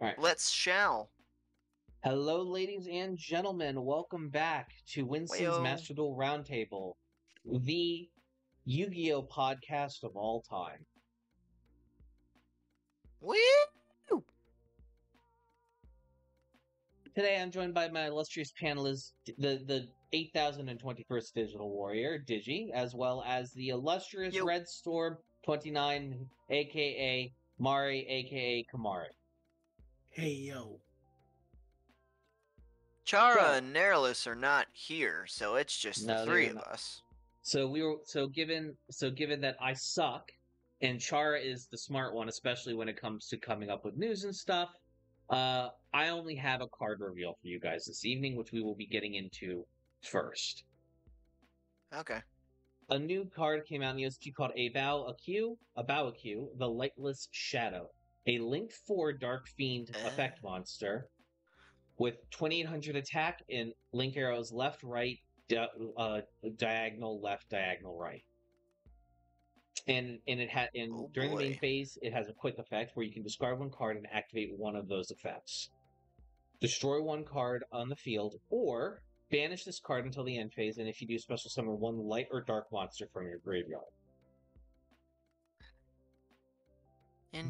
Alright. Let's shall. Hello, ladies and gentlemen. Welcome back to Winston's Wayo. Master Duel Roundtable, the Yu-Gi-Oh podcast of all time. Woo! Today, I'm joined by my illustrious panelists, the the 8021st Digital Warrior, Digi, as well as the illustrious Yo. Red Storm 29, aka Mari, aka Kamari. Hey yo. Chara So- and Nairless are not here, so it's just No, the they're three of not. us. So we were so given so given that I suck and Chara is the smart one, especially when it comes to coming up with news and stuff. Uh, I only have a card reveal for you guys this evening, which we will be getting into first. Okay. A new card came out in the OCG called A Bow a Q, a Bow a Q, the Lightless Shadow, a Link four Dark Fiend Ah. effect monster with 2800 attack and link arrows left, right, di- uh, diagonal left, diagonal right. And and it had and Oh, during the main phase, it has a quick effect where you can discard one card and activate one of those effects. Destroy one card on the field, or banish this card until the end phase, and if you do, special summon one light or dark monster from your graveyard.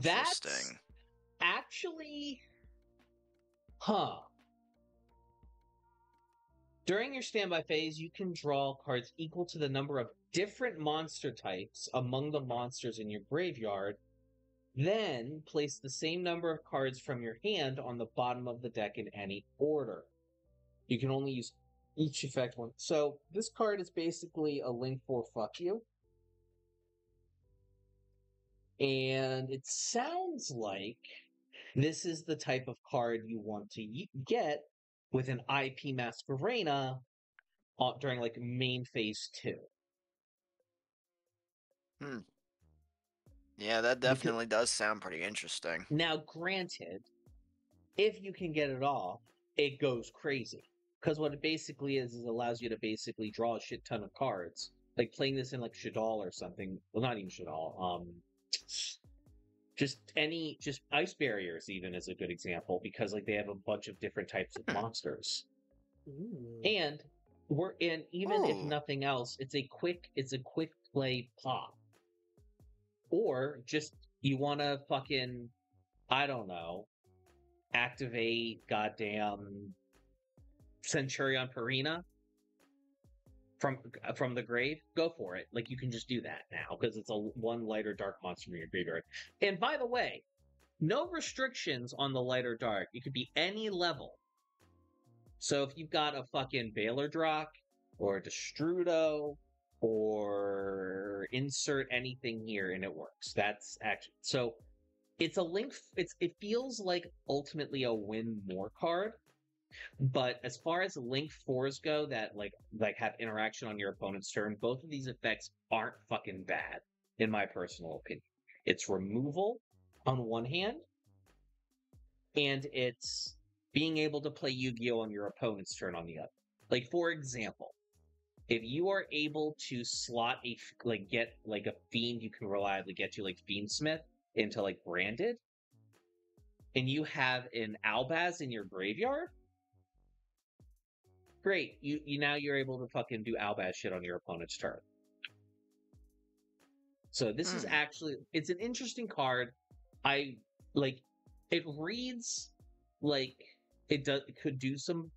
That's- Actually, huh. During your standby phase, you can draw cards equal to the number of different monster types among the monsters in your graveyard. Then place the same number of cards from your hand on the bottom of the deck in any order. You can only use each effect one. So this card is basically a link for fuck you. And it sounds like this is the type of card you want to get with an IP Masquerena uh, during like main phase two. Hmm. Yeah, that definitely does sound pretty interesting. Now, granted, if you can get it off, it goes crazy. Because what it basically is, is it allows you to basically draw a shit ton of cards. Like playing this in like Shaddoll or something. Well, not even Shaddoll. Um, just any, just ice barriers even is a good example because like they have a bunch of different types of Hmm. monsters. Ooh. And we're in even if nothing else, it's a quick it's a quick play pop. Or just you wanna fucking I don't know, activate goddamn Centurion Perina from uh, from the grave, go for it. Like you can just do that now because it's a one light or dark monster in your graveyard. And by the way, no restrictions on the light or dark. It could be any level. So if you've got a fucking Baylor Drock or a Destrudo or insert anything here and it works. That's actually so it's a link it's it feels like ultimately a win more card. But as far as link fours go that like like have interaction on your opponent's turn, both of these effects aren't fucking bad, in my personal opinion. It's removal on one hand, and it's being able to play Yu-Gi-Oh on your opponent's turn on the other. Like for example, if you are able to slot a like get like a fiend you can reliably get to like Fiendsmith into like branded, and you have an Albaz in your graveyard, great. You you now you're able to fucking do Albaz shit on your opponent's turn. So this is Hmm. actually it's an interesting card. I like it reads like it does it could do some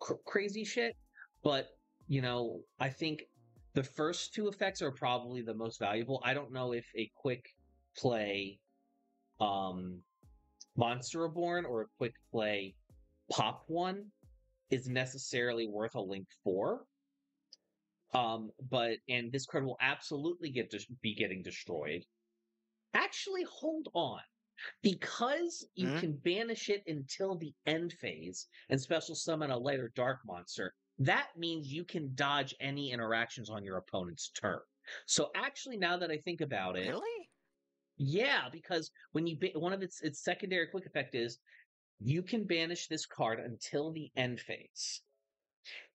cr- crazy shit, but you know, I think the first two effects are probably the most valuable. I don't know if a quick play um Monster Reborn or a quick play Pop one is necessarily worth a link for. Um, but and this card will absolutely get to be getting destroyed. Actually, hold on. Because you Mhm. can banish it until the end phase and special summon a light or dark monster, that means you can dodge any interactions on your opponent's turn. So actually, now that I think about it, Really? yeah, because when you ba- one of its its secondary quick effect is you can banish this card until the end phase.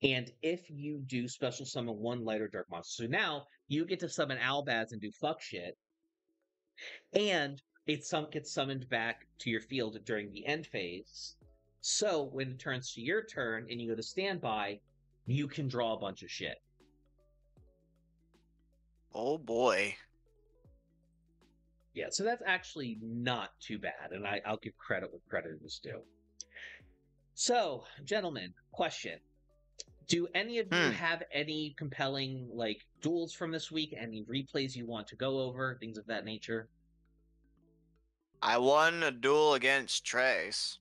And if you do special summon one light or dark monster, so now you get to summon Albaz and do fuck shit. And it some gets summoned back to your field during the end phase. So when it turns to your turn and you go to standby, you can draw a bunch of shit. Oh boy. Yeah, so that's actually not too bad, and I, I'll give credit where credit is due. So, gentlemen, question. Do any of you Hmm. have any compelling like duels from this week? Any replays you want to go over? Things of that nature? I won a duel against Trace.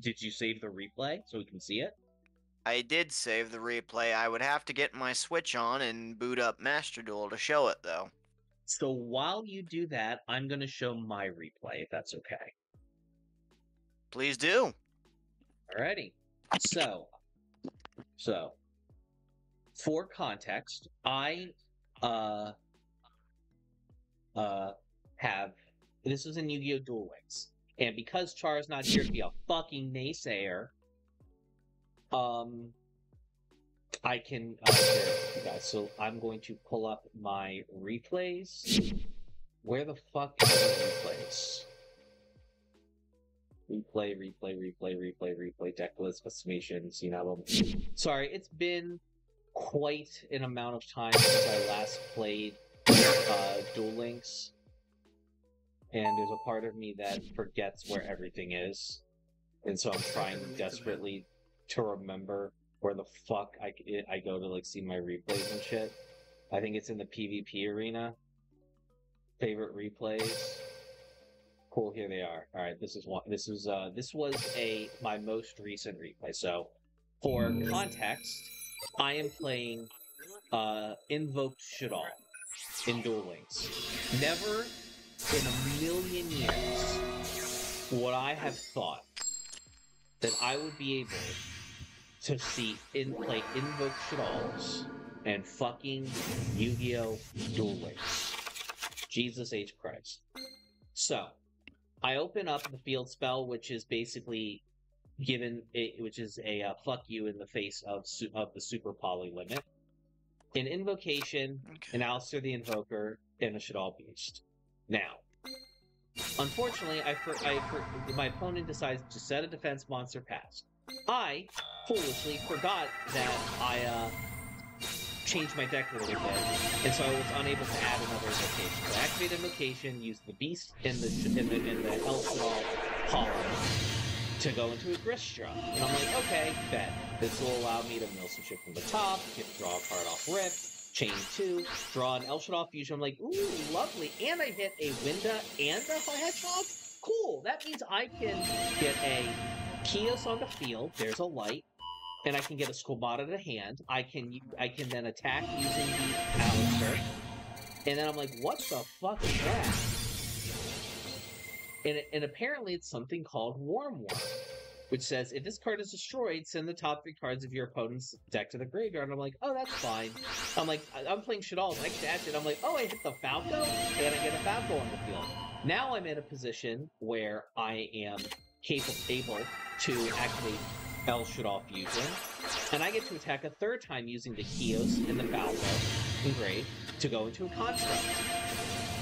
Did you save the replay so we can see it? I did save the replay. I would have to get my Switch on and boot up Master Duel to show it, though. So while you do that, I'm going to show my replay if that's okay. Please do. Alrighty. So, so for context, I uh uh have this is in Yu-Gi-Oh! Duel Links, and because Char is not here to be a fucking naysayer, um, I can uh, share it with you guys. So I'm going to pull up my replays. Where the fuck are the replays? Replay, replay, replay, replay, replay, deck list, estimation, scene album. Sorry, it's been quite an amount of time since I last played uh, Duel Links. And there's a part of me that forgets where everything is. And so I'm trying desperately to remember where the fuck I go to like see my replays and shit. I think it's in the PvP arena. Favorite replays. Cool, here they are. All right, this is one. This is uh, this was a my most recent replay. So, for context, I am playing uh, Invoked Shaddoll in Duel Links. Never in a million years would I have thought that I would be able to see in play Shaddolls and fucking Yu-Gi-Oh! Duel Links. Jesus H. Christ. So, I open up the field spell, which is basically given, a, which is a uh, fuck you in the face of su- of the super poly limit. An invocation, Okay. an Aleister the Invoker, and a Shaddoll Beast. Now, unfortunately, I, for, I for, my opponent decides to set a defense monster pass. I foolishly forgot that I uh, changed my deck a little bit, and so I was unable to add another invocation. So I activated invocation, used the Beast and the in the in the Hollow to go into a Gristra. And I'm like, okay, bet. This will allow me to mill some shit from the top, get draw a card off rip, chain two, draw an El Shaddoll fusion. I'm like, ooh, lovely. And I hit a Winda and a Hedgehog? Cool. That means I can get a Kios on the field. There's a light. And I can get a Squamata to hand. I can I can then attack using the Aleister. And then I'm like, what the fuck is that? And, and apparently it's something called Warm Worm, which says if this card is destroyed, send the top three cards of your opponent's deck to the graveyard. And I'm like, oh, that's fine. I'm like, I'm playing Shaddoll, I dash it. I'm like, oh, I hit the Falco, and I get a Falco on the field. Now I'm in a position where I am capable able to activate El Shaddoll Fusion, and I get to attack a third time using the Kios and the Falco engraved to go into a construct.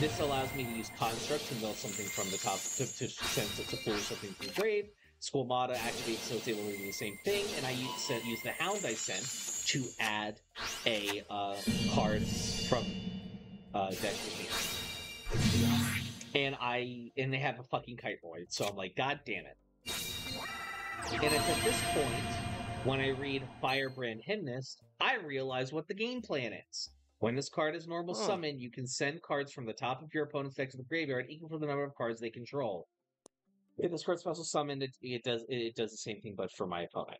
This allows me to use construct to mill something from the top to to send to, to pull something from the grave. Squamata activates so it's able to do the same thing, and I use, use the Hound I sent to add a uh, card from uh, deck to hand. And I and they have a fucking kite void, so I'm like, God damn it. And it's at this point when I read Firebrand Hymnist, I realize what the game plan is. When this card is normal Oh. summon, you can send cards from the top of your opponent's deck to the graveyard equal to the number of cards they control. If this card special summoned, it, it does it does the same thing, but for my opponent.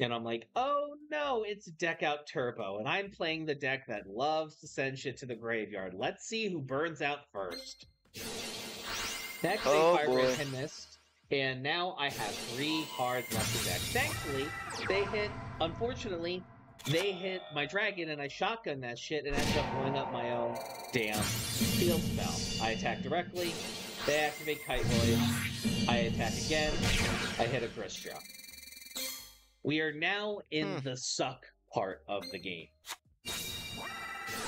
And I'm like, oh no, it's deck out turbo, and I'm playing the deck that loves to send shit to the graveyard. Let's see who burns out first. Next, Oh, oh, Firebrand boy. Hymnist, and now I have three cards left in deck. Thankfully, they hit. Unfortunately, they hit my dragon, and I shotgun that shit, and ended up blowing up my own damn field spell. I attack directly. They activate Kite Void. I attack again. I hit a Gristra. We are now in Hmm. the suck part of the game.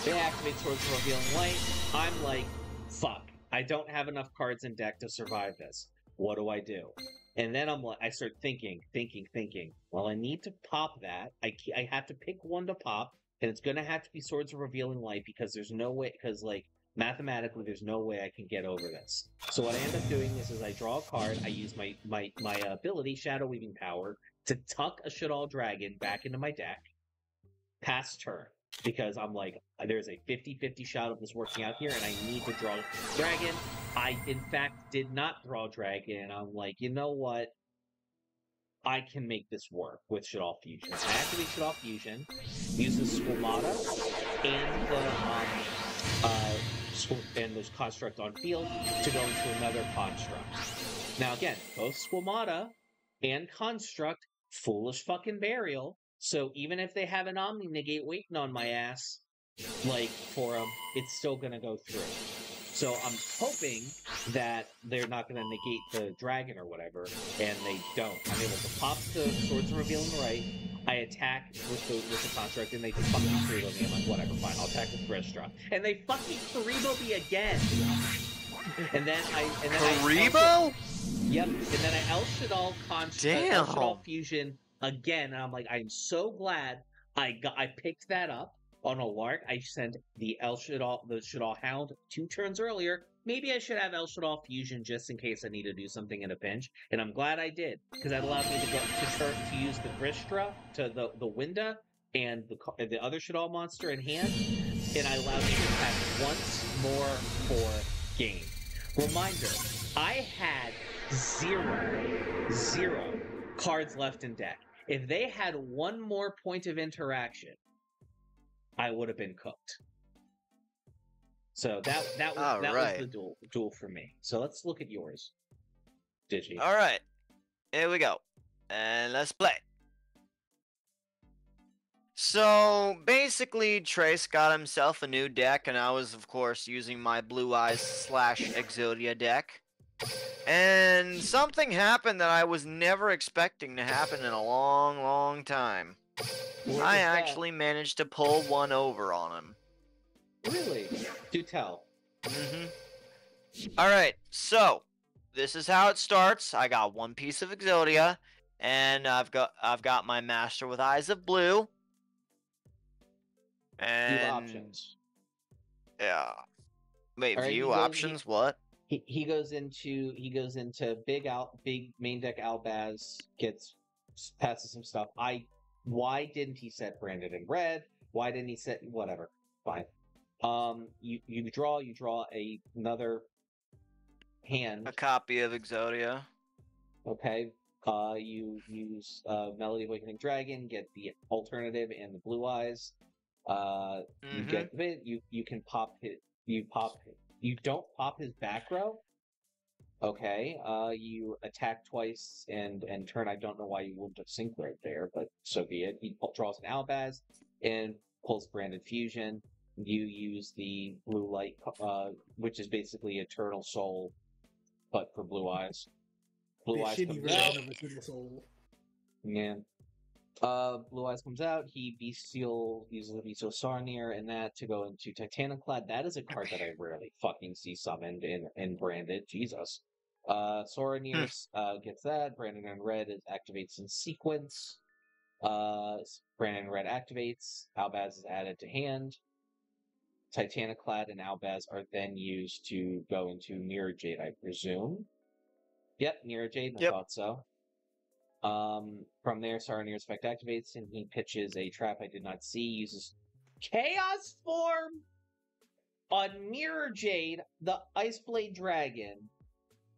They activate Swords of Revealing Light. I'm like, fuck. I don't have enough cards in deck to survive this. What do I do? And then I'm like, I start thinking, thinking, thinking. Well, I need to pop that. I I have to pick one to pop, and it's gonna have to be Swords of Revealing Light because there's no way, because like mathematically, there's no way I can get over this. So what I end up doing is, is I draw a card. I use my my my ability, Shadow Weaving Power, to tuck a Shaddoll Dragon back into my deck. Pass turn because I'm like, there's a 50-50 shot of this working out here, and I need to draw Dragon. I, in fact, did not draw Dragon, and I'm like, you know what? I can make this work with Shaddoll Fusion. I activate Shaddoll Fusion, use the Squamata and the um, uh, and those construct on field to go into another construct. Now again, both Squamata and construct, foolish fucking burial. So even if they have an Omni negate waiting on my ass, like for them, it's still gonna go through. So I'm hoping that they're not gonna negate the dragon or whatever, and they don't. I'm able to pop the swords of revealing right. I attack with the with the construct, and they just fucking Kuriboh me. I'm like, whatever, fine. I'll attack with Bristra, and they fucking Kuriboh me again. And then I and then I Kuriboh? Yep. And then I El Shaddoll construct, Damn. El Shaddoll fusion again, and I'm like, I'm so glad I got I picked that up on a lark. I sent the El Shaddoll the Shaddoll Hound two turns earlier. Maybe I should have El Shaddoll fusion just in case I need to do something in a pinch, and I'm glad I did because that allowed me to go to start to use the Bristra to the the Winda and the the other Shaddoll monster in hand, and I allowed me to attack once more for game. Reminder: I had zero, zero cards left in deck. If they had one more point of interaction, I would have been cooked. So that that was that Alright. was the duel duel for me. So let's look at yours, Digi. All right, here we go, and let's play. So basically, Trace got himself a new deck, and I was, of course, using my Blue Eyes slash Exodia deck. And something happened that I was never expecting to happen in a long, long time. What I was that? actually managed to pull one over on him. really do tell. Mm-hmm. All right, so this is how it starts. I got one piece of Exodia, and I've got I've got my Master with Eyes of Blue. View And options. yeah. Wait, right, view options? What? He he goes into he goes into big out big main deck Albaz gets passes some stuff. I why didn't he set Branded in red? Why didn't he set whatever? Fine. Um, you you draw you draw a another hand. A copy of Exodia. Okay. Uh, you use uh, Melody Awakening Dragon, get the alternative and the blue eyes. Uh, you Mhm. get the you you can pop hit you pop you don't pop his back row. Okay. Uh, you attack twice and and turn. I don't know why you wouldn't have synced right there, but so be it. He draws an Albaz and pulls Branded Fusion. You use the blue light, uh, which is basically Eternal Soul, but for blue eyes. Blue the eyes comes out. version of Eternal Soul. Yeah. Uh, Blue Eyes comes out. He bestial uses the bestial Saronir and that to go into Titaniklad. That is a card that I rarely fucking see summoned in in branded. Jesus. Uh, Saronir uh gets that. Branded in red is activates in sequence. Uh, Branded red activates. Albaz is added to hand. Titaniklad and Albaz are then used to go into Mirror Jade, I presume. Yep, Mirror Jade. I Yep. thought so. Um, from there, Saronir's effect activates and he pitches a trap I did not see, uses Chaos Form on Mirror Jade, the Ice Blade Dragon,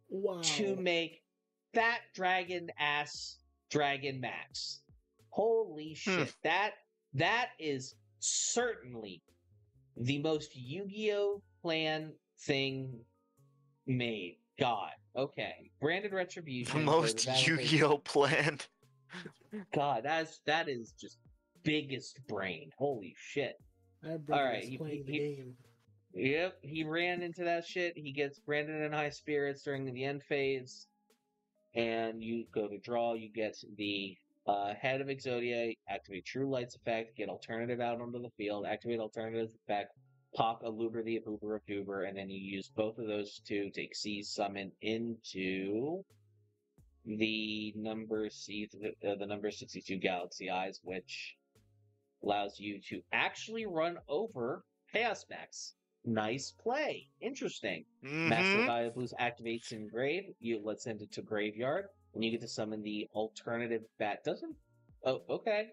Wow. to make that dragon ass Dragon Max. Holy shit. That that is certainly the most Yu-Gi-Oh plan thing made. God. Okay. Branded Retribution. for most Battlefield- Yu-Gi-Oh planned. God, that's that is just biggest brain. Holy shit. Alright, is he- playing he- the game. Yep, he ran into that shit. He gets Branded in high spirits during the end phase. And you go to draw, you get the uh, head of Exodia, activate True Light's effect, get alternative out onto the field, activate alternative effect, pop a Luber the Abuber of Duber, and then you use both of those two to exceed summon into the number C, uh, the number 62 Galaxy Eyes, which allows you to actually run over Chaos Max. Nice play. Interesting. Master Mhm. Gaia Boost activates in grave. You let's send it to graveyard, and you get to summon the alternative bat. Doesn't? Oh, okay.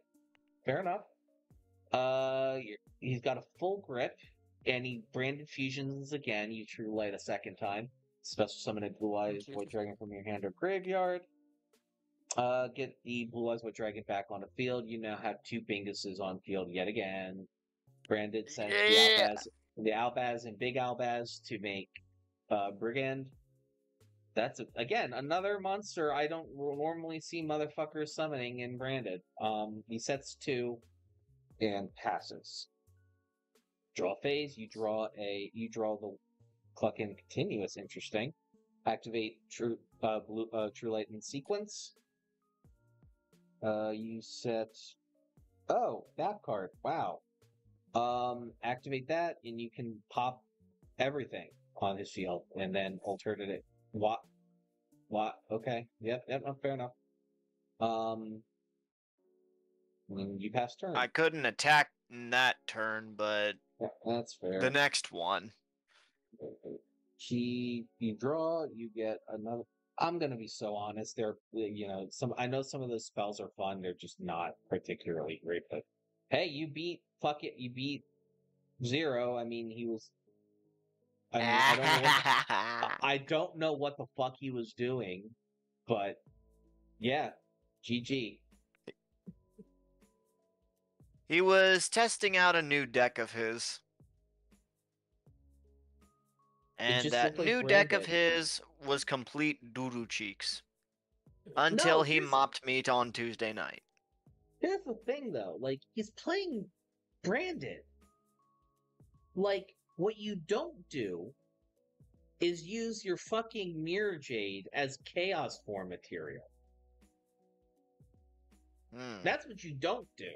Fair enough. Uh, he's got a full grip, he branded fusions again. You true light a second time. Special summon a blue eyes void dragon from your hand or graveyard. Uh, get the blue eyes void dragon back on the field. You now have two Binguses on field yet again. Branded sends Yeah. the Albaz, the Albaz and Big Albaz to make uh, Brigrand. That's a, again another monster I don't normally see motherfuckers summoning in Branded. Um, he sets two and passes. Draw phase. You draw a. You draw the Cluckin continuous. Interesting. Activate true uh, blue uh, true light in sequence. Uh, you set. Oh, that card. Wow. Um, activate that, and you can pop everything on his field, and then alternative. What? What? Okay. Yep. Yep. no, fair enough. Um. and you pass turn. I couldn't attack in that turn, but Yeah, that's fair. the next one. He, you draw, you get another. I'm gonna be so honest. They're, you know, some. I know some of those spells are fun. They're just not particularly great. But hey, you beat. Fuck it, you beat zero. I mean, he was. I mean, I don't. What, I don't know what the fuck he was doing, but yeah, GG. He was testing out a new deck of his. And that like new deck of his was complete doodoo cheeks. Until No, he mopped me on Tuesday night. Here's the thing, though. Like, he's playing Branded. Like, what you don't do is use your fucking Mirror Jade as Chaos Form material. Hmm. That's what you don't do.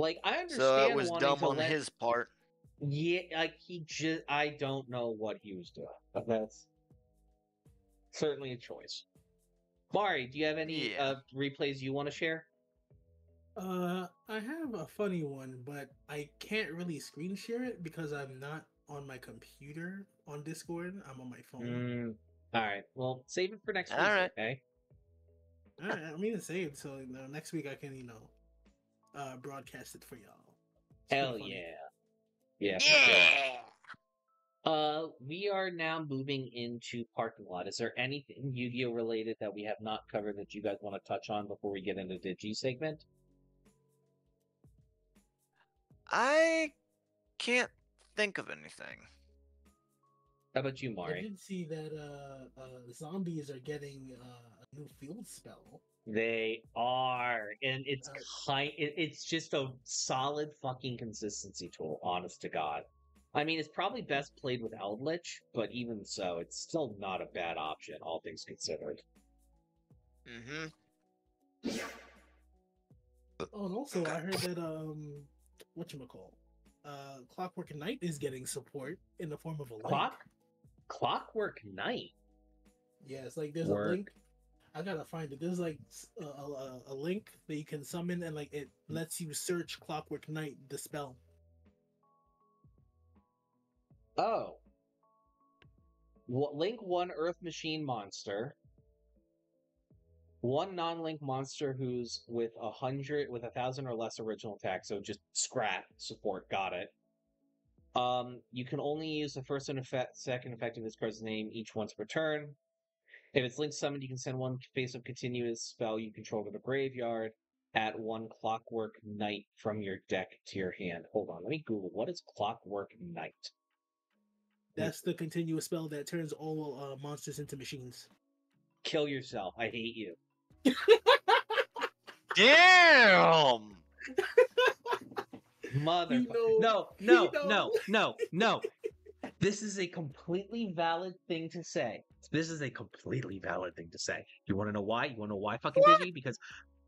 Like, I understand So it was dumb on let- his part. Yeah, like he just I don't know what he was doing. But that's certainly a choice. Mari, do you have any Yeah. uh replays you want to share? Uh, I have a funny one, but I can't really screen share it because I'm not on my computer on Discord. I'm on my phone. Mm, all right. Well, save it for next week, All right. okay? Alright, I mean to save so you know, next week I can you know uh broadcast it for y'all. It's Hell pretty yeah. Yeah. sure. Yeah. Uh, we are now moving into parking lot. Is there anything Yu-Gi-Oh related that we have not covered that you guys want to touch on before we get into the G segment? I can't think of anything. How about you, I Mari? did see that uh, uh zombies are getting uh, a new field spell. They are, and it's kind. It's just a solid fucking consistency tool. Honest to God. I mean, it's probably best played with Eldritch, but even so, it's still not a bad option, all things considered. Mm-hmm. Oh, and also I heard that um, what you call, uh, Clockwork Night is getting support in the form of a link. Clock, Clockwork Night. Yeah, it's like there's Work. a link. I gotta find it. There's like a link that you can summon, and like it lets you search Clockwork Night the spell. Oh. Wha- Link one Earth Machine monster. One non-link monster who's with a hundred, with a thousand or less original attack, so just scrap support. Got it. Um, you can only use the first and effect, second effect of this card's name each once per turn. If it's linked summoned, you can send one face of continuous spell you control to the graveyard. At one Clockwork Night from your deck to your hand. Hold on, let me Google what is Clockwork Night. That's the continuous spell that turns all uh, monsters into machines. Kill yourself. I hate you. Damn. Mother. You know- no, no, you no, know. no, no. This is a completely valid thing to say. This is a completely valid thing to say. You want to know why? You want to know why, fucking Digi? Because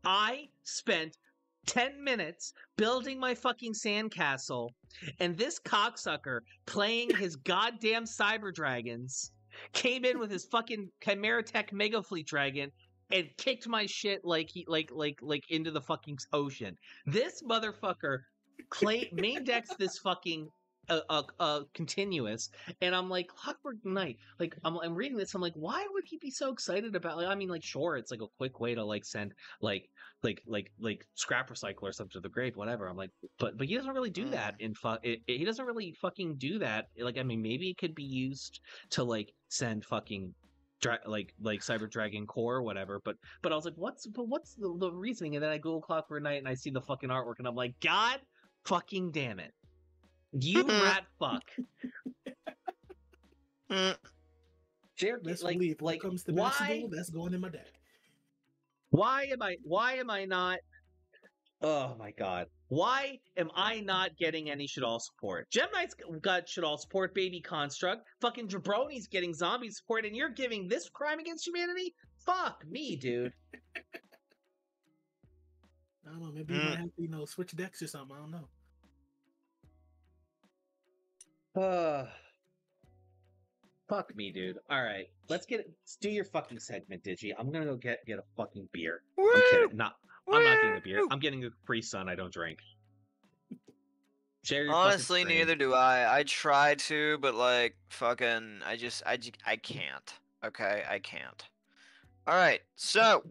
I spent 10 minutes building my fucking sandcastle and this cocksucker playing his goddamn cyber dragons came in with his fucking Chimera Tech Mega Fleet Dragon and kicked my shit like he like like like into the fucking ocean. This motherfucker clay main decks this fucking uh, uh, uh continuous and i'm like clockwork night like I'm, I'm reading this i'm like why would he be so excited about like i mean like sure it's like a quick way to like send like like like like scrap recycle or something to the grave whatever i'm like but but he doesn't really do that in fu- it, it- he doesn't really fucking do that like i mean maybe it could be used to like send fucking dra- like like cyber dragon core or whatever but but i was like what's but what's the, the reasoning? And then i google clockwork night and i see the fucking artwork and i'm like god fucking damn it you rat fuck Mm, Jared, Best like, believe like it comes to why basketball, that's going in my deck. why am i why am i not oh my god why am i not getting any Shaddoll support gemini's got Shaddoll support baby construct fucking jabroni's getting zombie support and you're giving this crime against humanity fuck me dude I don't know. Maybe you Mm. might have to, you know, switch decks or something. I don't know. Uh fuck me dude all right let's get let's do your fucking segment digi i'm gonna go get get a fucking beer i'm woo, kidding not i'm not getting a beer woo. i'm getting a free sun i don't drink Share Honestly, neither do I. I try to, but like, fucking, I just, I, ju- I can't. Okay, I can't. All right, so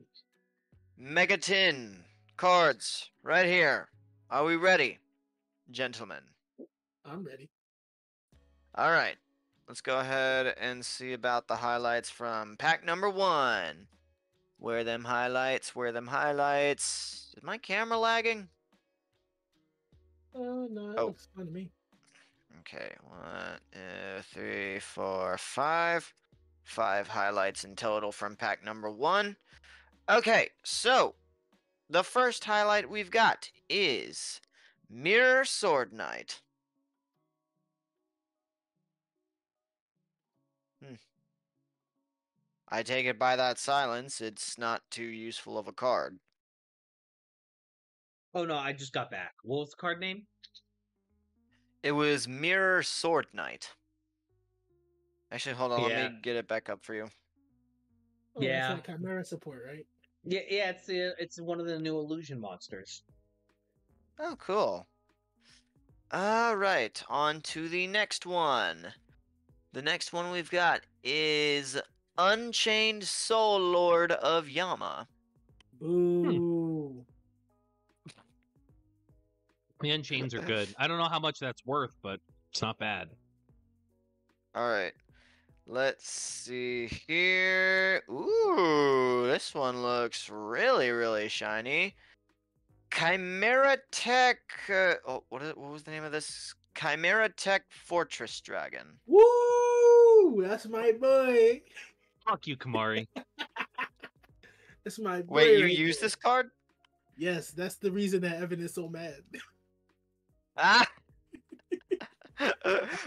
Megatin cards right here. Are we ready, gentlemen? I'm ready. All right, let's go ahead and see about the highlights from pack number one. Where them highlights? Where them highlights? Is my camera lagging? Oh no, it Oh. looks fun to me. Okay, one, two, three, four, five. Five highlights in total from pack number one. Okay, so the first highlight we've got is Mirror Sword Knight. I take it by that silence, it's not too useful of a card. oh no i just got back what was the card name It was Mirror Sword Knight. Actually, hold on, let me get it back up for you. Oh, Yeah. It's like Chimera support, right? Yeah, yeah, it's uh, it's one of the new illusion monsters. Oh, cool. All right, on to the next one. The next one we've got is Unchained Soul Lord of Yama. Boo. The Unchains are good. I don't know how much that's worth, but it's not bad. All right, let's see here. Ooh, this one looks really, really shiny. Chimera Tech. Uh, oh, what, is, what was the name of this? Chimera Tech Fortress Dragon. Woo! That's my boy. Fuck you, Kamari. That's my boy. Wait, you right use there. this card? Yes, that's the reason that Evan is so mad. Ah.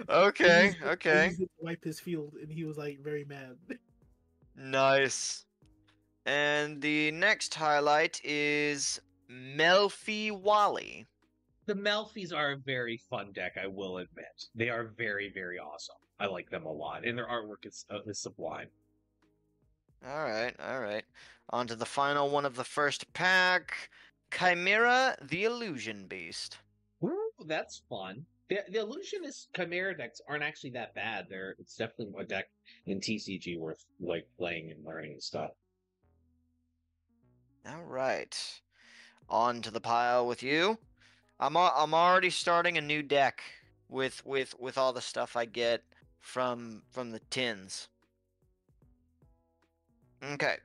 Okay, used it- he okay. used it to wipe his field, and he was like very mad. Nice. And the next highlight is Melffy Wally. The Melffys are a very fun deck, I will admit. They are very, very awesome. I like them a lot, and their artwork is, uh, is sublime. All right, all right. On to the final one of the first pack Chimera the Illusion Beast. Ooh, that's fun. The, the illusionist chimera decks aren't actually that bad. They're it's definitely a deck in TCG worth like playing and learning and stuff. All right. On to the pile with you. I'm I'm already starting a new deck with with with all the stuff I get from from the tins. Okay.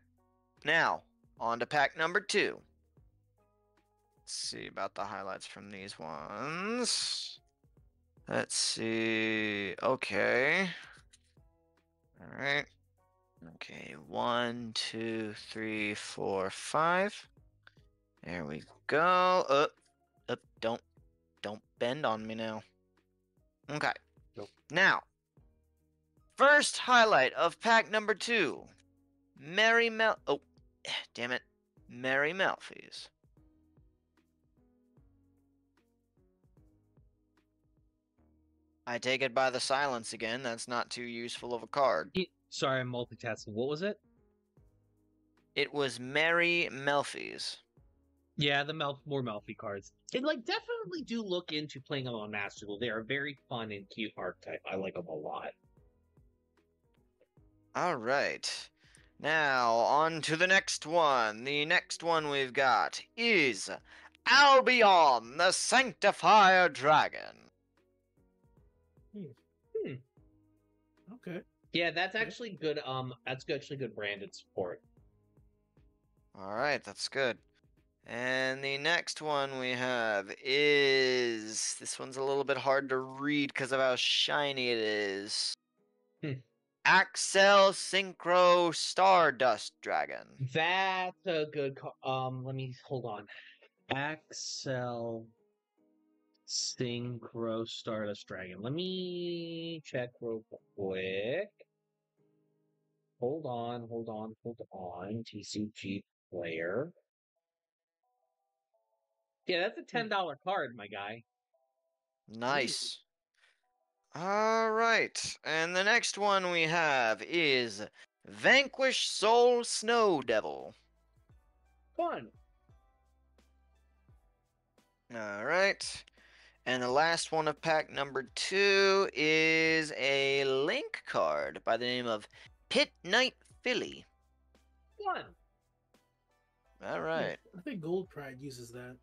Now, on to pack number 2. Let's see about the highlights from these ones. Let's see. Okay. All right. Okay, one, two, three, four, five. There we go. Up, up. Don't, don't bend on me now. Okay. Nope. Now, first highlight of pack number two. Mary Mel. Oh, damn it. Merry Melffys. I take it by the silence again. That's not too useful of a card. Sorry, I'm multitasking. What was it? It was Merry Melffys. Yeah, the Mel, more Melfi cards. And like definitely do look into playing them on Master Duel. They are very fun and cute archetype. I like them a lot. All right. Now, on to the next one. The next one we've got is Albion, the Sanctifier Dragon. Hmm. Okay. Yeah, that's actually good. Um, that's actually good branded support. All right, that's good. And the next one we have is this one's a little bit hard to read because of how shiny it is. Hmm. Accel Synchro Stardust Dragon. That's a good. ca- Um, let me hold on. Accel Synchro Stardust Dragon. Let me check real quick. Hold on, hold on, hold on. TCG player. Yeah, that's a ten dollar card, my guy. Nice. All right, and the next one we have is Vanquish Soul Snow Devil. Fun. All right. And the last one of pack number two is a link card by the name of Pit Knight Philly. Fun. All right. I think Gold Pride uses that.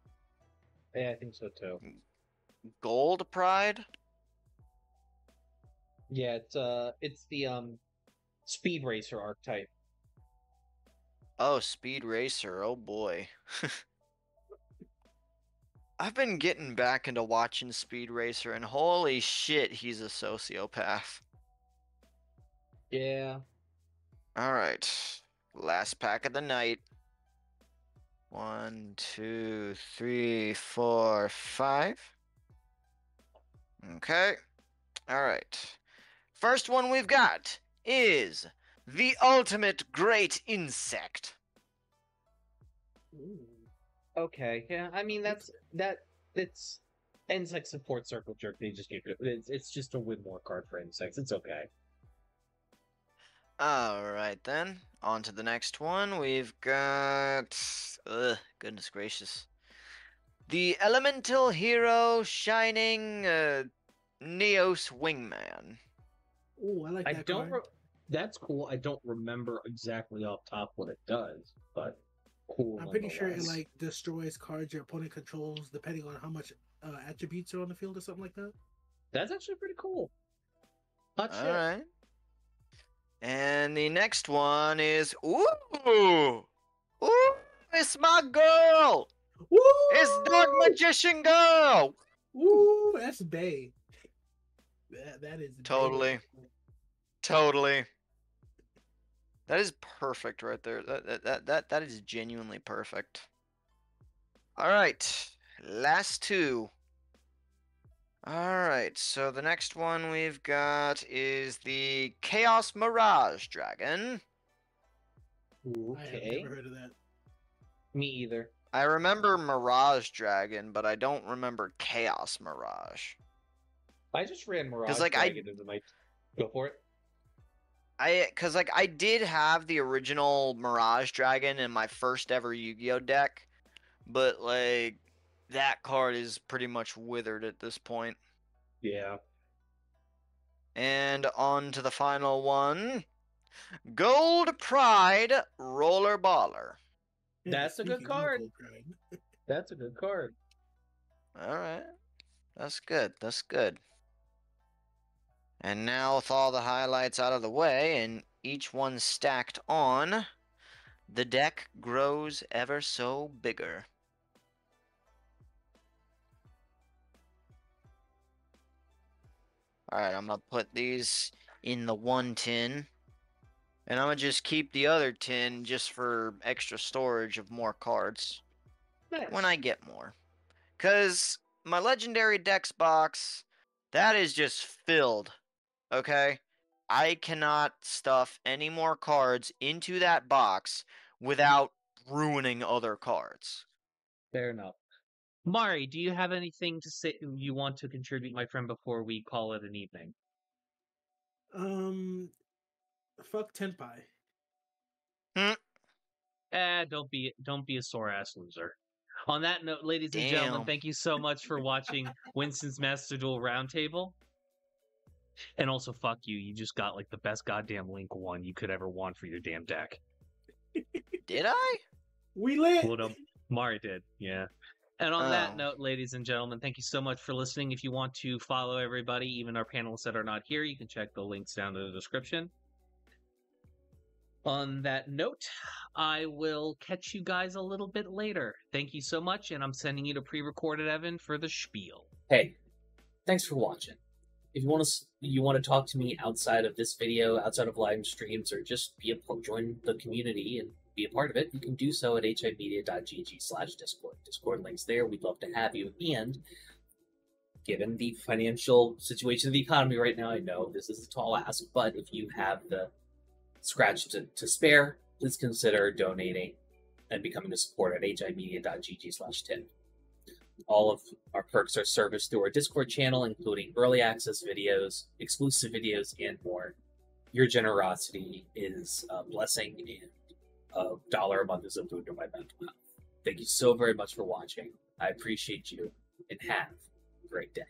Yeah, I think so too. Gold Pride? Yeah, it's uh, it's the um, Speed Racer archetype. Oh, Speed Racer. Oh boy. I've been getting back into watching Speed Racer, and holy shit, he's a sociopath. Yeah. All right. Last pack of the night. One, two, three, four, five. Okay. All right. First one we've got is the ultimate great insect. Ooh. Okay. Yeah. I mean, that's that. It's insect support circle jerk. They just get it. It's it's just a win more card for insects. It's okay. All right then. On to the next one. We've got. Ugh, goodness gracious. The Elemental Hero Shining uh, Neos Wingman. Ooh, I like that. I don't. card. Re- that's cool. I don't remember exactly off top what it does, but cool. I'm pretty sure it like destroys cards your opponent controls depending on how much uh, attributes are on the field or something like that. That's actually pretty cool. Hot shit. All right. And the next one is ooh, ooh, it's my girl. Woo! It's Dark Magician Girl. Woo! That's Bay. That that is Bae. Totally. Totally. That is perfect right there. That that that that, that is genuinely perfect. All right. Last two. All right. So the next one we've got is the Chaos Mirage Dragon. I have Okay. never heard of that. Me either. I remember Mirage Dragon, but I don't remember Chaos Mirage. I just ran Mirage like, I- Dragon into my. Go for it. I cuz like I did have the original Mirage Dragon in my first ever Yu-Gi-Oh deck, but like that card is pretty much withered at this point. Yeah. And on to the final one. Gold Pride Roller Baller. That's a good card. That's a good card. All right. That's good. That's good. And now, with all the highlights out of the way and each one stacked on, the deck grows ever so bigger. All right, I'm going to put these in the one tin. And I'm going to just keep the other tin just for extra storage of more cards Nice. when I get more. Cause my legendary dex box, that is just filled. Okay? I cannot stuff any more cards into that box without ruining other cards. Fair enough. Mari, do you have anything to say you want to contribute, my friend, before we call it an evening? Um, fuck Tenpai. Eh, don't be don't be a sore ass loser. On that note, ladies and gentlemen, thank you so much for watching Winston's Master Duel Roundtable. And also, fuck you. You just got like the best goddamn Link one you could ever want for your damn deck. Did I? We lit. Well, no, Mari did, yeah. And on Oh. that note, ladies and gentlemen, thank you so much for listening. If you want to follow everybody, even our panelists that are not here, you can check the links down in the description. On that note, I will catch you guys a little bit later. Thank you so much, and I'm sending you to pre-recorded Evan for the spiel. hey, thanks for watching. If you want to, you want to talk to me outside of this video, outside of live streams, or just be a join the community and be a part of it, you can do so at himedia.gg slash discord. Discord links there. We'd love to have you. And given the financial situation of the economy right now, I know this is a tall ask, but if you have the scratch to, to spare, please consider donating and becoming a supporter at himedia.gg slash tip. All of our perks are serviced through our Discord channel, including early access videos, exclusive videos, and more. Your generosity is a blessing, and a dollar a month is a boon to my mental health. Thank you so very much for watching. I appreciate you, and have a great day.